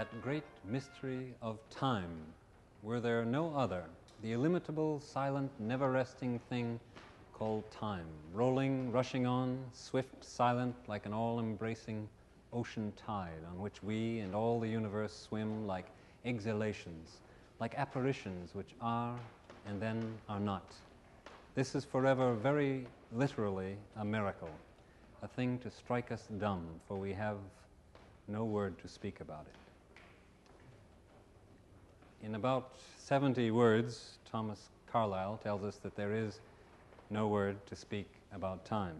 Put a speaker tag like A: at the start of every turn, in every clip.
A: that great mystery of time, were there no other, the illimitable, silent, never resting thing called time, rolling, rushing on, swift, silent, like an all embracing ocean tide on which we and all the universe swim like exhalations, like apparitions which are and then are not. This is forever very literally a miracle, a thing to strike us dumb, for we have no word to speak about it. In about 70 words, Thomas Carlyle tells us that there is no word to speak about time.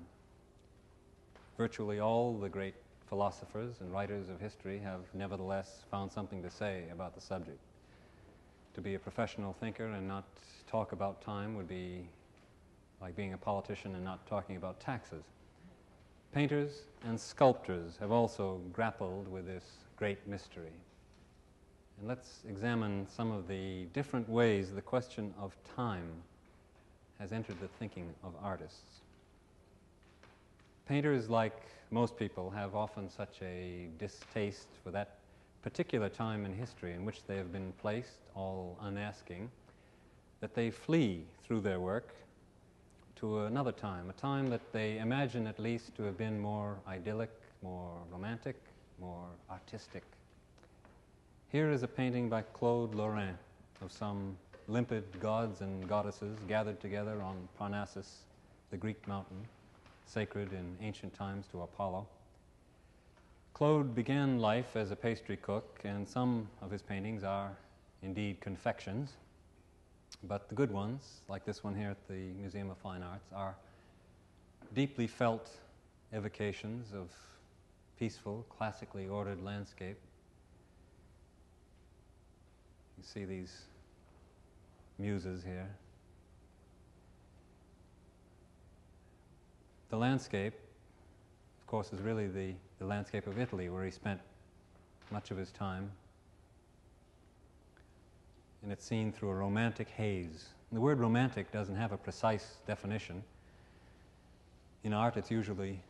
A: Virtually all the great philosophers and writers of history have nevertheless found something to say about the subject. To be a professional thinker and not talk about time would be like being a politician and not talking about taxes. Painters and sculptors have also grappled with this great mystery. And let's examine some of the different ways the question of time has entered the thinking of artists. Painters, like most people, have often such a distaste for that particular time in history in which they have been placed, all unasking, that they flee through their work to another time, a time that they imagine at least to have been more idyllic, more romantic, more artistic. Here is a painting by Claude Lorrain of some limpid gods and goddesses gathered together on Parnassus, the Greek mountain, sacred in ancient times to Apollo. Claude began life as a pastry cook, and some of his paintings are indeed confections. But the good ones, like this one here at the Museum of Fine Arts, are deeply felt evocations of peaceful, classically ordered landscape. You see these muses here. The landscape, of course, is really the, the landscape of Italy, where he spent much of his time and it's seen through a romantic haze. The word romantic doesn't have a precise definition. In art, it's usually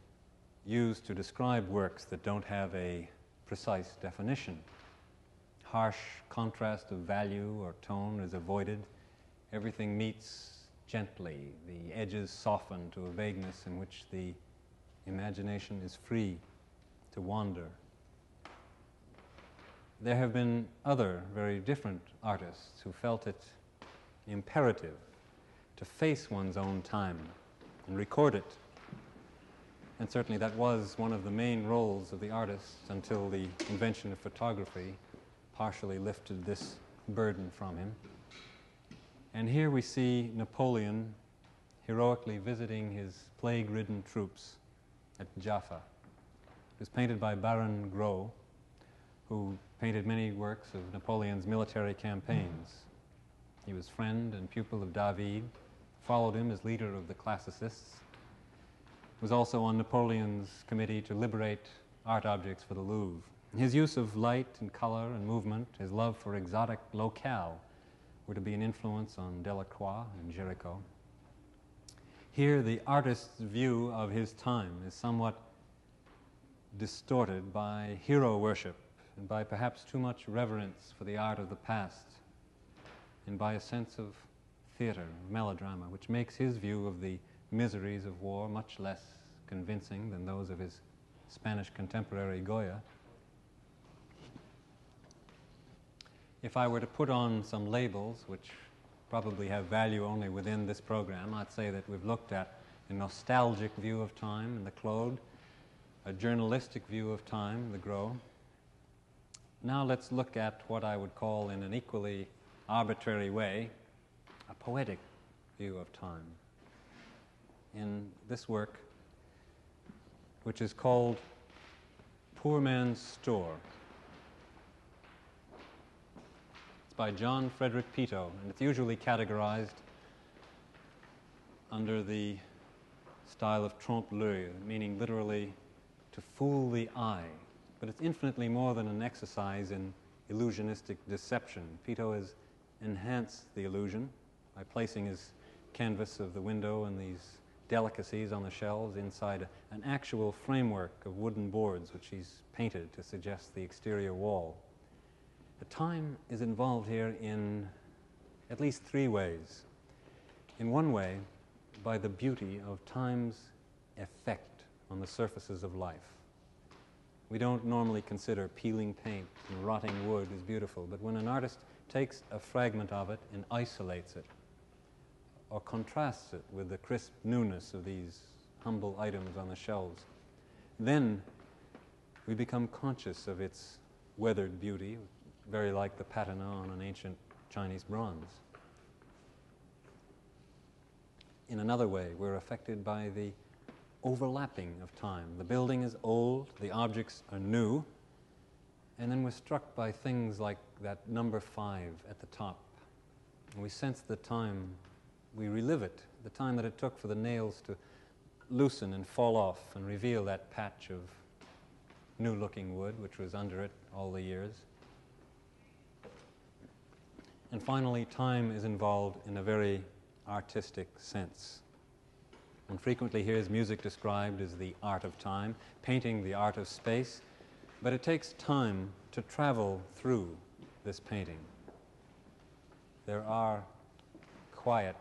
A: used to describe works that don't have a precise definition. Harsh contrast of value or tone is avoided. Everything meets gently. The edges soften to a vagueness in which the imagination is free to wander there have been other very different artists who felt it imperative to face one's own time and record it. And certainly that was one of the main roles of the artist until the invention of photography partially lifted this burden from him. And here we see Napoleon heroically visiting his plague ridden troops at Jaffa. It was painted by Baron Gros, who painted many works of Napoleon's military campaigns. He was friend and pupil of David, followed him as leader of the classicists, was also on Napoleon's committee to liberate art objects for the Louvre. His use of light and color and movement, his love for exotic locale, were to be an influence on Delacroix and Géricault. Here, the artist's view of his time is somewhat distorted by hero worship and by perhaps too much reverence for the art of the past, and by a sense of theater, melodrama, which makes his view of the miseries of war much less convincing than those of his Spanish contemporary Goya. If I were to put on some labels, which probably have value only within this program, I'd say that we've looked at a nostalgic view of time in the Claude, a journalistic view of time, the Gros, now let's look at what I would call, in an equally arbitrary way, a poetic view of time. In this work, which is called Poor Man's Store. It's by John Frederick Peto, and it's usually categorized under the style of trompe l'oeil, meaning literally to fool the eye but it's infinitely more than an exercise in illusionistic deception. Peto has enhanced the illusion by placing his canvas of the window and these delicacies on the shelves inside an actual framework of wooden boards which he's painted to suggest the exterior wall. The time is involved here in at least three ways. In one way, by the beauty of time's effect on the surfaces of life. We don't normally consider peeling paint and rotting wood as beautiful, but when an artist takes a fragment of it and isolates it, or contrasts it with the crisp newness of these humble items on the shelves, then we become conscious of its weathered beauty, very like the patina on an ancient Chinese bronze. In another way, we're affected by the overlapping of time. The building is old, the objects are new, and then we're struck by things like that number five at the top. And we sense the time, we relive it, the time that it took for the nails to loosen and fall off and reveal that patch of new looking wood which was under it all the years. And finally, time is involved in a very artistic sense. One frequently hears music described as the art of time, painting the art of space, but it takes time to travel through this painting. There are quiet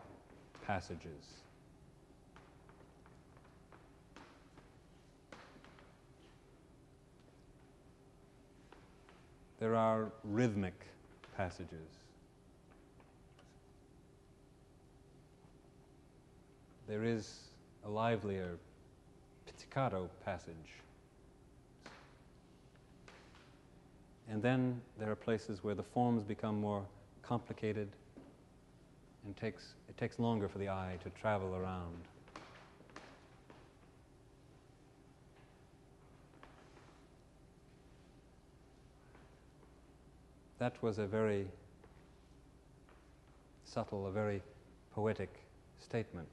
A: passages. There are rhythmic passages. There is a livelier pizzicato passage. And then there are places where the forms become more complicated and takes, it takes longer for the eye to travel around. That was a very subtle, a very poetic statement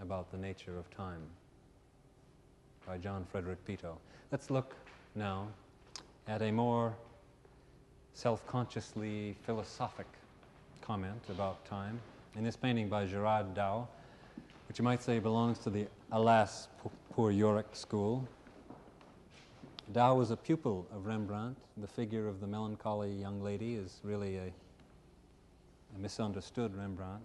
A: about the nature of time by John Frederick Peto. Let's look now at a more self consciously philosophic comment about time in this painting by Gerard Dou, which you might say belongs to the Alas Poor Yorick school. Dou was a pupil of Rembrandt. The figure of the melancholy young lady is really a, a misunderstood Rembrandt.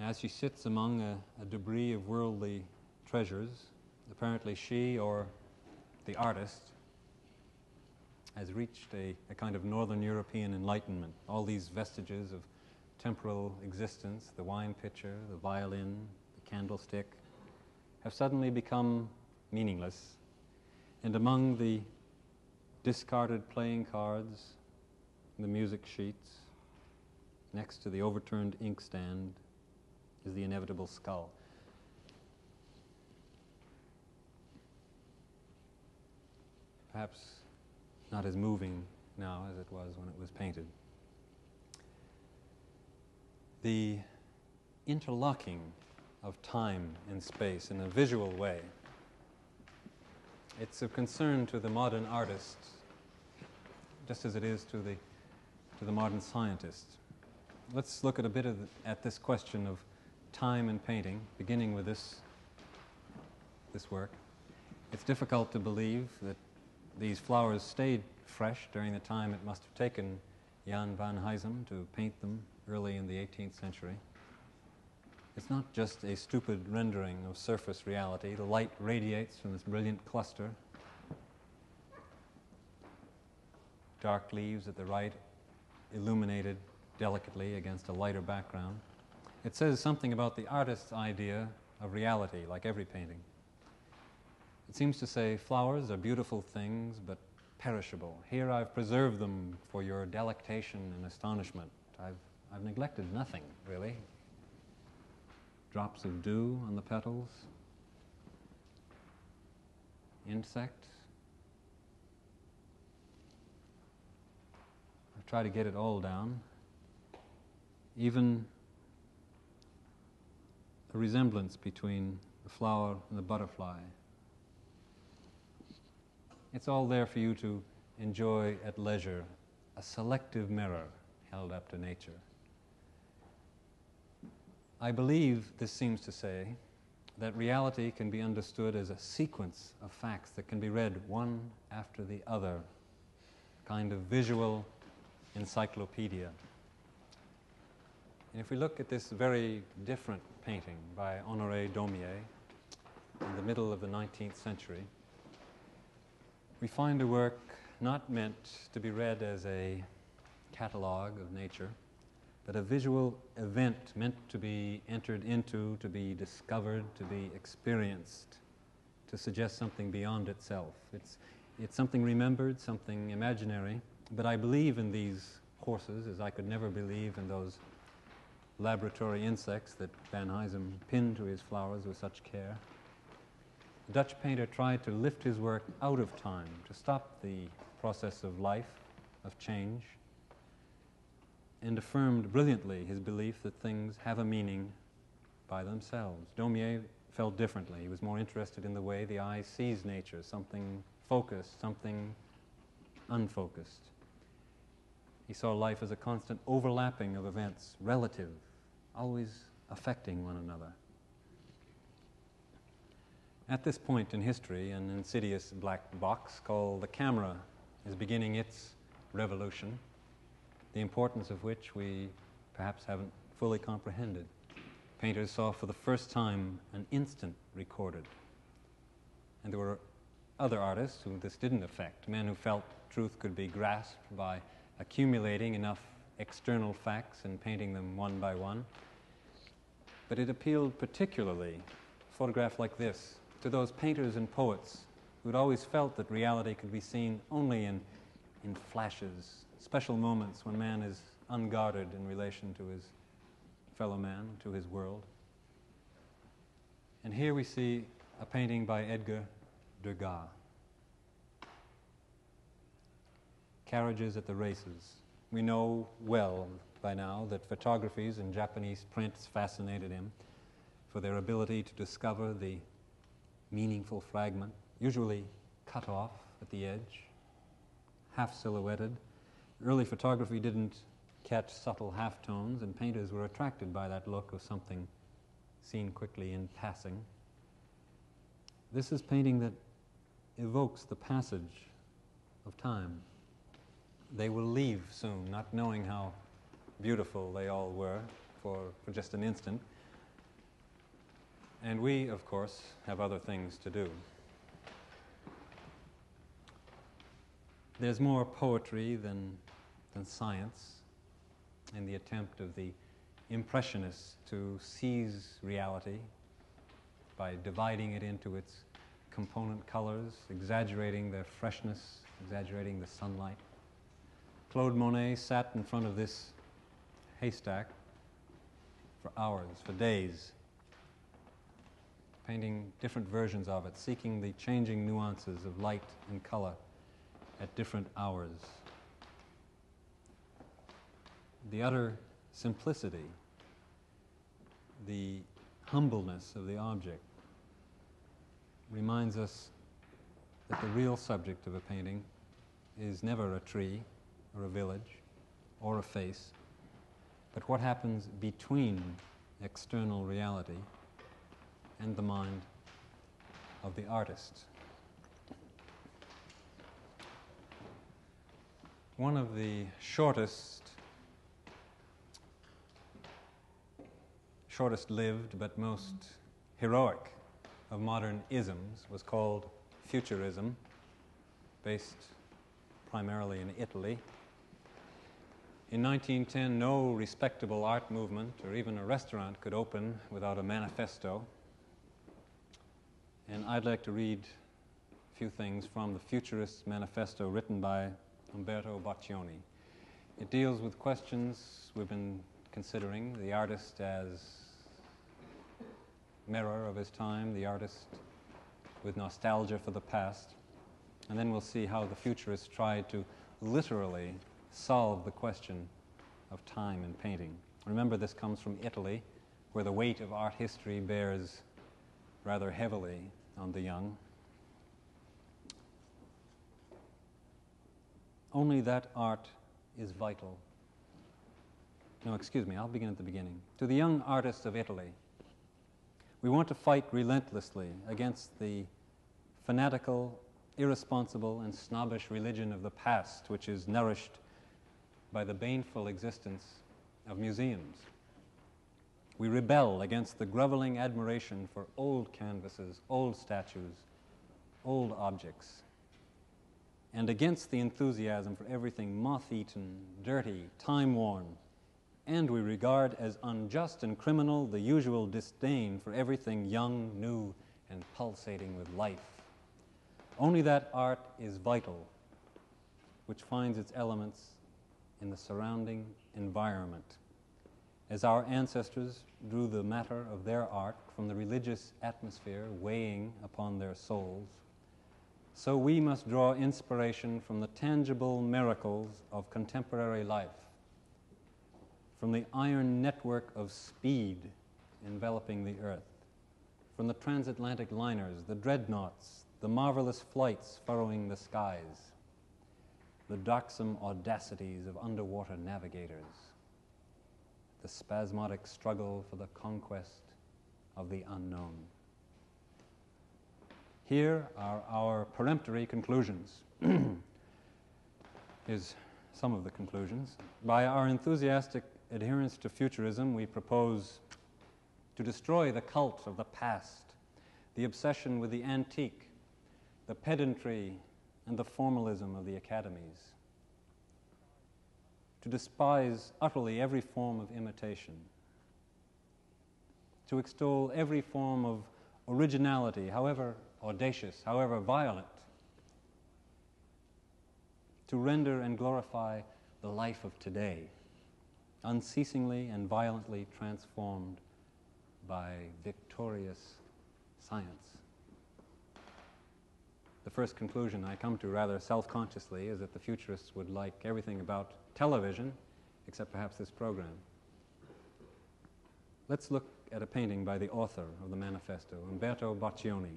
A: As she sits among a, a debris of worldly treasures, apparently she or the artist has reached a, a, kind of Northern European enlightenment. All these vestiges of temporal existence, the wine pitcher, the violin, the candlestick, have suddenly become meaningless. And among the discarded playing cards, the music sheets, next to the overturned inkstand, is the inevitable skull. Perhaps not as moving now as it was when it was painted. The interlocking of time and space in a visual way. It's of concern to the modern artist, just as it is to the, to the modern scientist. Let's look at a bit of the, at this question of time and painting, beginning with this, this work. It's difficult to believe that these flowers stayed fresh during the time it must have taken Jan van Huysum to paint them early in the 18th century. It's not just a stupid rendering of surface reality. The light radiates from this brilliant cluster. Dark leaves at the right, illuminated delicately against a lighter background. It says something about the artist's idea of reality, like every painting. It seems to say flowers are beautiful things, but perishable. Here I've preserved them for your delectation and astonishment. I've, I've neglected nothing, really. Drops of dew on the petals, insects. I've tried to get it all down. Even a resemblance between the flower and the butterfly. It's all there for you to enjoy at leisure, a selective mirror held up to nature. I believe this seems to say that reality can be understood as a sequence of facts that can be read one after the other kind of visual encyclopedia. And if we look at this very different painting by Honoré Daumier in the middle of the 19th century, we find a work not meant to be read as a catalogue of nature, but a visual event meant to be entered into, to be discovered, to be experienced, to suggest something beyond itself. It's, it's something remembered, something imaginary, but I believe in these horses as I could never believe in those laboratory insects that Van Huysum pinned to his flowers with such care. The Dutch painter tried to lift his work out of time, to stop the process of life, of change, and affirmed brilliantly his belief that things have a meaning by themselves. Daumier felt differently. He was more interested in the way the eye sees nature, something focused, something unfocused. He saw life as a constant overlapping of events, relative, always affecting one another. At this point in history, an insidious black box called the camera is beginning its revolution, the importance of which we perhaps haven't fully comprehended. Painters saw for the first time an instant recorded. And there were other artists who this didn't affect, men who felt truth could be grasped by accumulating enough external facts and painting them one by one. But it appealed particularly, a photograph like this, to those painters and poets who'd always felt that reality could be seen only in, in flashes, special moments when man is unguarded in relation to his fellow man, to his world. And here we see a painting by Edgar Degas. Carriages at the races. We know well by now that photographies and Japanese prints fascinated him for their ability to discover the meaningful fragment, usually cut off at the edge, half silhouetted. Early photography didn't catch subtle halftones, and painters were attracted by that look of something seen quickly in passing. This is painting that evokes the passage of time. They will leave soon, not knowing how beautiful they all were for, for just an instant. And we, of course, have other things to do. There's more poetry than, than science in the attempt of the Impressionists to seize reality by dividing it into its component colors, exaggerating their freshness, exaggerating the sunlight. Claude Monet sat in front of this haystack for hours, for days, painting different versions of it, seeking the changing nuances of light and color at different hours. The utter simplicity, the humbleness of the object reminds us that the real subject of a painting is never a tree or a village or a face, but what happens between external reality and the mind of the artist. One of the shortest, shortest lived but most heroic of modern isms was called Futurism, based primarily in Italy. In 1910, no respectable art movement or even a restaurant could open without a manifesto and I'd like to read a few things from the Futurist Manifesto written by Umberto Boccioni. It deals with questions we've been considering the artist as mirror of his time, the artist with nostalgia for the past. And then we'll see how the futurists tried to literally solve the question of time in painting. Remember, this comes from Italy, where the weight of art history bears rather heavily on the young. Only that art is vital. No, excuse me, I'll begin at the beginning. To the young artists of Italy, we want to fight relentlessly against the fanatical irresponsible and snobbish religion of the past, which is nourished by the baneful existence of museums. We rebel against the groveling admiration for old canvases, old statues, old objects, and against the enthusiasm for everything moth eaten, dirty, time worn, and we regard as unjust and criminal the usual disdain for everything young, new, and pulsating with life. Only that art is vital, which finds its elements in the surrounding environment. As our ancestors drew the matter of their art from the religious atmosphere weighing upon their souls, so we must draw inspiration from the tangible miracles of contemporary life, from the iron network of speed enveloping the earth, from the transatlantic liners, the dreadnoughts, the marvelous flights furrowing the skies, the darksome audacities of underwater navigators, the spasmodic struggle for the conquest of the unknown. Here are our peremptory conclusions. Here's some of the conclusions. By our enthusiastic adherence to futurism, we propose to destroy the cult of the past, the obsession with the antique, the pedantry and the formalism of the academies, to despise utterly every form of imitation, to extol every form of originality, however audacious, however violent, to render and glorify the life of today, unceasingly and violently transformed by victorious science. The first conclusion I come to rather self consciously is that the futurists would like everything about television, except perhaps this program. Let's look at a painting by the author of the manifesto, Umberto Boccioni,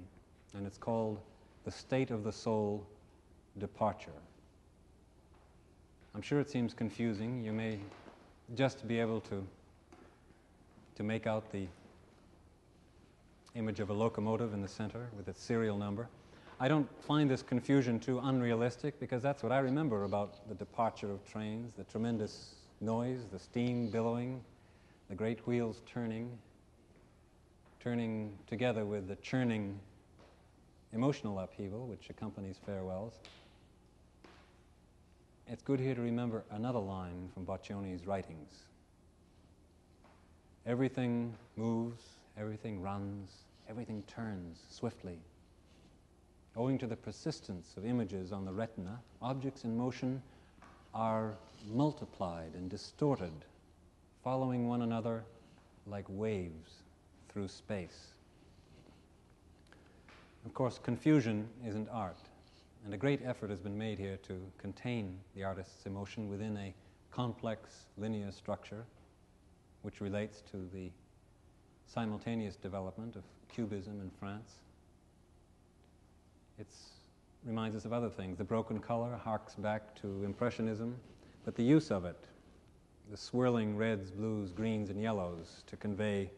A: and it's called The State of the Soul Departure. I'm sure it seems confusing. You may just be able to, to make out the image of a locomotive in the center with its serial number. I don't find this confusion too unrealistic because that's what I remember about the departure of trains the tremendous noise, the steam billowing, the great wheels turning, turning together with the churning emotional upheaval which accompanies farewells. It's good here to remember another line from Boccioni's writings. Everything moves, everything runs, everything turns swiftly. Owing to the persistence of images on the retina, objects in motion are multiplied and distorted, following one another like waves through space. Of course, confusion isn't art, and a great effort has been made here to contain the artist's emotion within a complex linear structure which relates to the simultaneous development of Cubism in France. It reminds us of other things. The broken color harks back to Impressionism, but the use of it, the swirling reds, blues, greens, and yellows to convey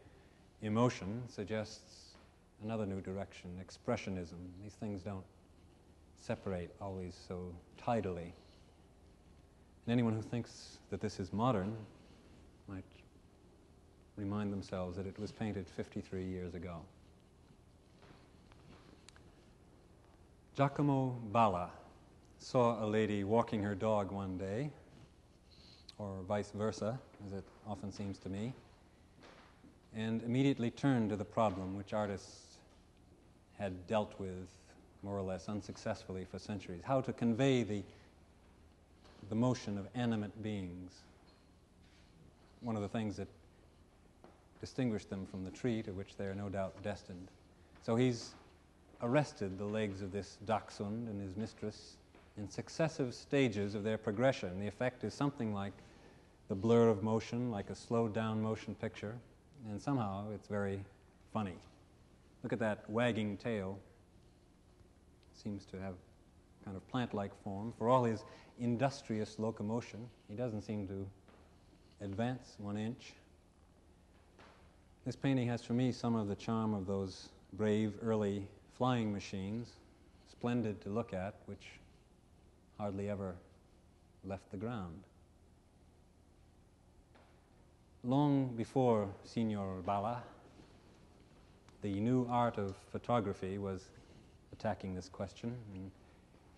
A: emotion, suggests another new direction, expressionism. These things don't separate always so tidily. And anyone who thinks that this is modern might remind themselves that it was painted 53 years ago. Giacomo Balla saw a lady walking her dog one day, or vice versa, as it often seems to me, and immediately turned to the problem which artists had dealt with more or less unsuccessfully for centuries how to convey the, the motion of animate beings. One of the things that distinguished them from the tree to which they are no doubt destined. So he's arrested the legs of this dachshund and his mistress in successive stages of their progression. The effect is something like the blur of motion, like a slowed down motion picture, and somehow it's very funny. Look at that wagging tail. Seems to have kind of plant like form. For all his industrious locomotion, he doesn't seem to advance one inch. This painting has for me some of the charm of those brave early flying machines, splendid to look at, which hardly ever left the ground. Long before Signor Balla, the new art of photography was attacking this question. And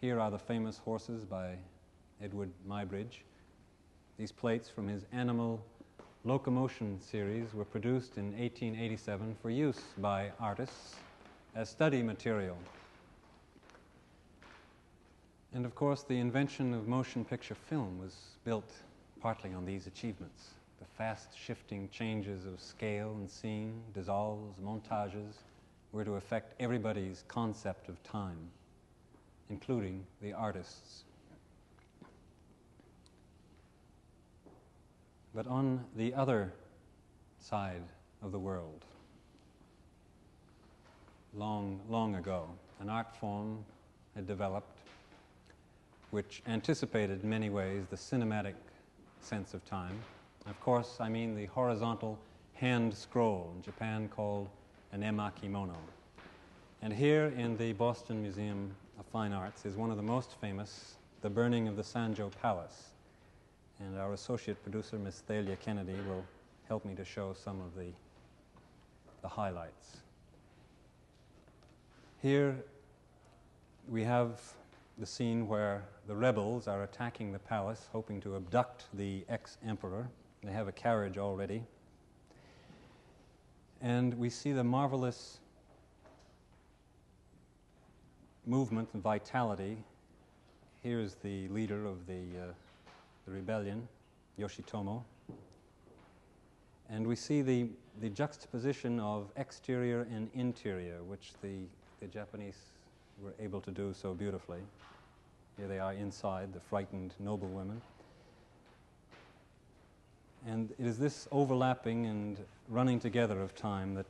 A: here are the famous horses by Eadweard Muybridge. These plates from his Animal Locomotion series were produced in 1887 for use by artists as study material. And of course, the invention of motion picture film was built partly on these achievements. The fast shifting changes of scale and scene, dissolves, montages, were to affect everybody's concept of time, including the artists. But on the other side of the world, long, long ago, an art form had developed which anticipated in many ways the cinematic sense of time. Of course, I mean the horizontal hand scroll, in Japan called an emakimono. And here in the Boston Museum of Fine Arts is one of the most famous, The Burning of the Sanjo Palace. And our associate producer, Miss Thalia Kennedy, will help me to show some of the, the highlights. Here we have the scene where the rebels are attacking the palace, hoping to abduct the ex emperor. They have a carriage already. And we see the marvelous movement and vitality. Here's the leader of the, uh, the rebellion, Yoshitomo. And we see the, the juxtaposition of exterior and interior, which the, the Japanese were able to do so beautifully. Here they are inside, the frightened noble women. And it is this overlapping and running together of time that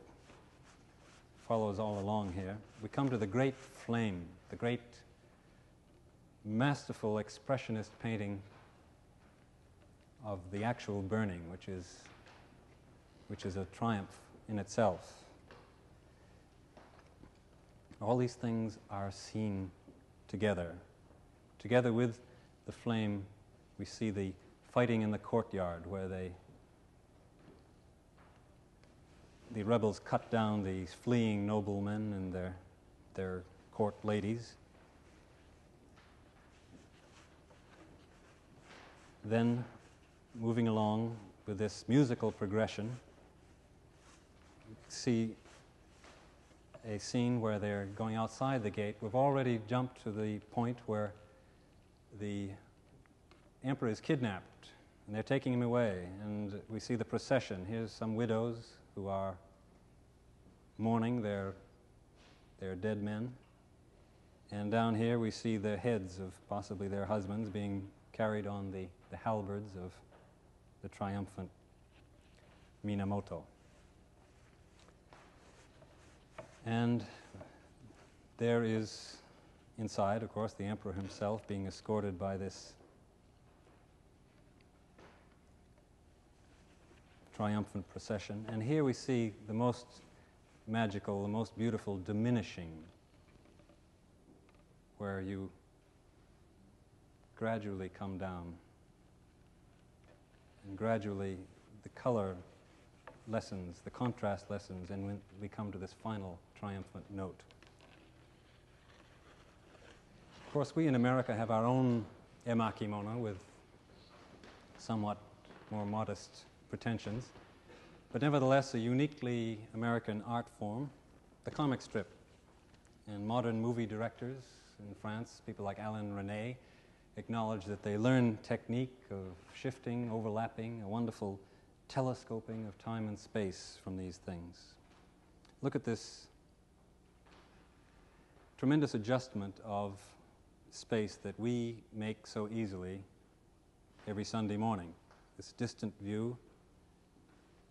A: follows all along here. We come to the great flame, the great masterful expressionist painting of the actual burning, which is, which is a triumph in itself. All these things are seen together. Together with the flame, we see the fighting in the courtyard where they the rebels cut down these fleeing noblemen and their, their court ladies. Then, moving along with this musical progression, see a scene where they're going outside the gate. We've already jumped to the point where the emperor is kidnapped and they're taking him away. And we see the procession. Here's some widows who are mourning their, their dead men. And down here we see the heads of possibly their husbands being carried on the, the halberds of the triumphant Minamoto. And there is inside, of course, the emperor himself being escorted by this triumphant procession. And here we see the most magical, the most beautiful diminishing, where you gradually come down. And gradually the color lessens, the contrast lessens, and when we come to this final triumphant note. Of course, we in America have our own emakimono with somewhat more modest pretensions, but nevertheless a uniquely American art form, the comic strip. And modern movie directors in France, people like Alain Resnais, acknowledge that they learn technique of shifting, overlapping, a wonderful telescoping of time and space from these things. Look at this tremendous adjustment of space that we make so easily every Sunday morning. This distant view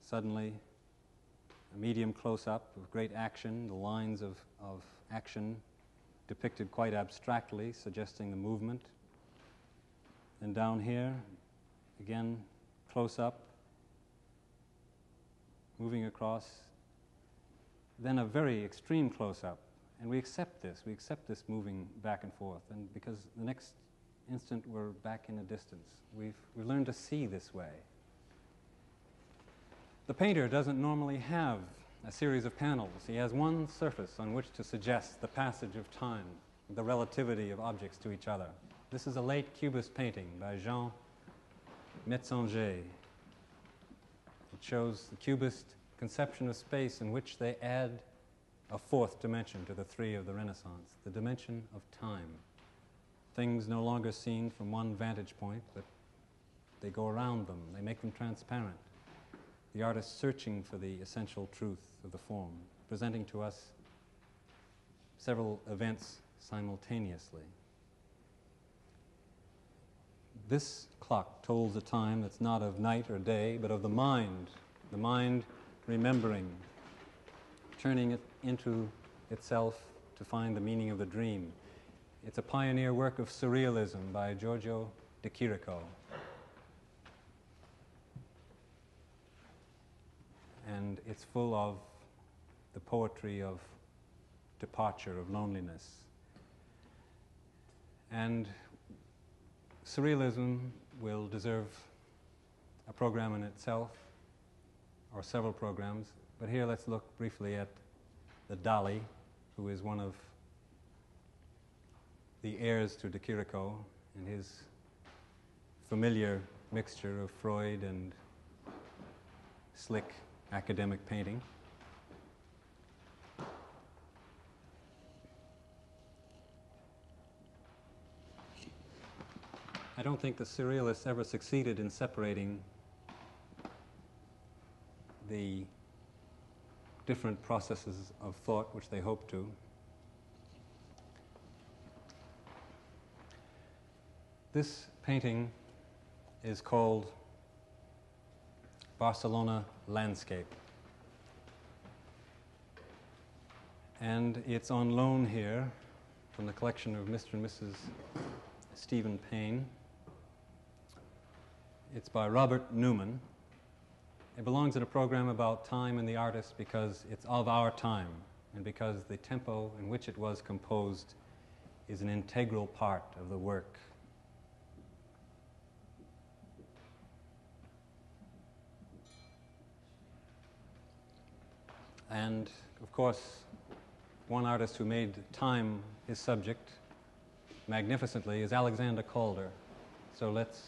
A: suddenly a medium close up of great action, the lines of, of action depicted quite abstractly, suggesting the movement. And down here, again, close up, moving across. Then a very extreme close up, and we accept this. We accept this moving back and forth. And because the next instant we're back in a distance, we've, we've learned to see this way. The painter doesn't normally have a series of panels. He has one surface on which to suggest the passage of time, the relativity of objects to each other. This is a late Cubist painting by Jean Metzinger. It shows the Cubist conception of space in which they add a fourth dimension to the three of the Renaissance, the dimension of time. Things no longer seen from one vantage point, but they go around them, they make them transparent. The artist searching for the essential truth of the form, presenting to us several events simultaneously. This clock tolls a time that's not of night or day, but of the mind, the mind remembering, turning it into itself to find the meaning of the dream. It's a pioneer work of surrealism by Giorgio de Chirico. And it's full of the poetry of departure, of loneliness. And surrealism will deserve a program in itself, or several programs, but here let's look briefly at the Dali, who is one of the heirs to De Chirico and his familiar mixture of Freud and slick academic painting. I don't think the surrealists ever succeeded in separating the different processes of thought which they hope to. This painting is called Barcelona Landscape. And it's on loan here from the collection of Mr. and Mrs. Stephen Payne. It's by Robert Neuman. It belongs in a program about time and the artist because it's of our time and because the tempo in which it was composed is an integral part of the work. And of course, one artist who made time his subject magnificently is Alexander Calder. So let's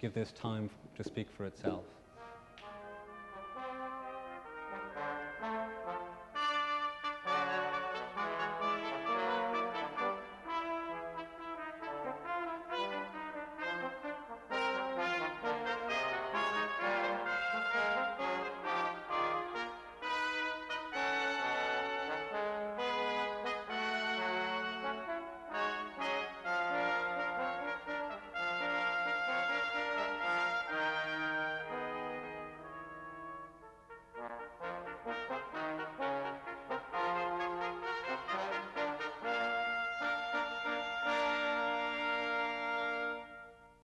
A: give this time to speak for itself.